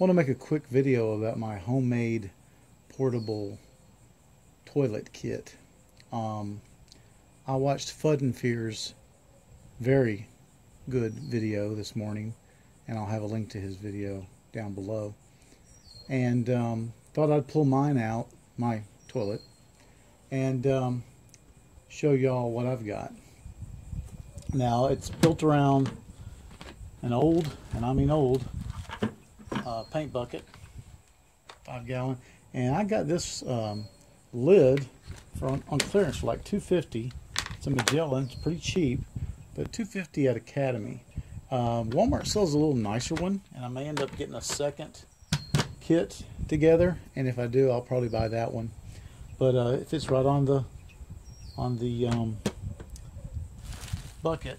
want to make a quick video about my homemade portable toilet kit. Um, I watched FUD N Fear's very good video this morning, and I'll have a link to his video down below. And um, thought I'd pull mine out, my toilet, and um, show y'all what I've got. Now it's built around an old, and I mean old, uh, paint bucket, five gallon, and I got this um, lid for on, on, clearance for like 250. It's a Magellan, it's pretty cheap, but 250 at Academy. Um, Walmart sells a little nicer one, and I may end up getting a second kit together. And if I do, I'll probably buy that one. But uh, it fits right on the on the um, bucket.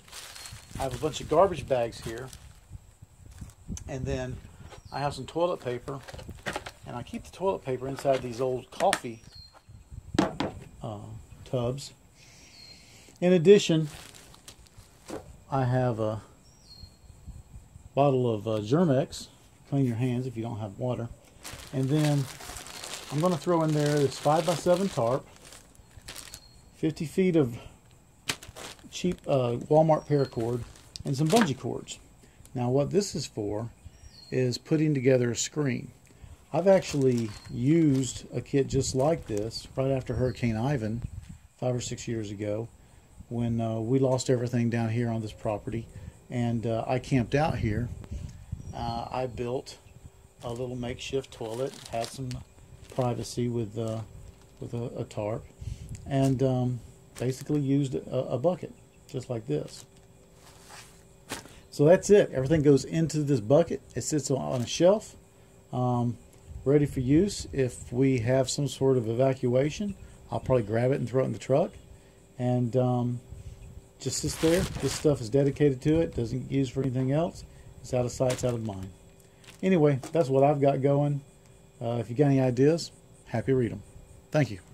I have a bunch of garbage bags here. And then I have some toilet paper. And I keep the toilet paper inside these old coffee uh, tubs. In addition, I have a bottle of uh, Germ-X. Clean your hands if you don't have water. And then I'm going to throw in there this 5x7 tarp. 50 feet of cheap uh, Walmart paracord and some bungee cords. Now what this is for is putting together a screen. I've actually used a kit just like this right after Hurricane Ivan five or six years ago when uh, we lost everything down here on this property and uh, I camped out here. Uh, I built a little makeshift toilet, had some privacy with, uh, with a, a, tarp, and um, basically used a, a bucket just like this. So that's it. Everything goes into this bucket. It sits on a shelf, um, ready for use. If we have some sort of evacuation, I'll probably grab it and throw it in the truck. And um, just sits there. This stuff is dedicated to it. Doesn't get used for anything else. It's out of sight, it's out of mind. Anyway, that's what I've got going. Uh, if you got any ideas, happy to read them. Thank you.